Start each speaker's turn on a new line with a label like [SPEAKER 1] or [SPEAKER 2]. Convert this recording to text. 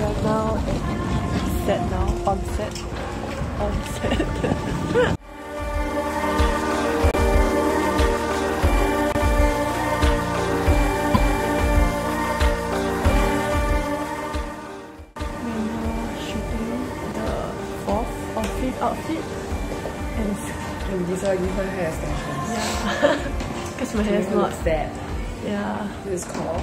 [SPEAKER 1] We are now at set now, on set. On set. We're shooting the fourth outfit. And
[SPEAKER 2] And these are give her hair extensions.
[SPEAKER 1] yeah. Because my hair is not
[SPEAKER 2] set.
[SPEAKER 1] yeah.
[SPEAKER 2] This is called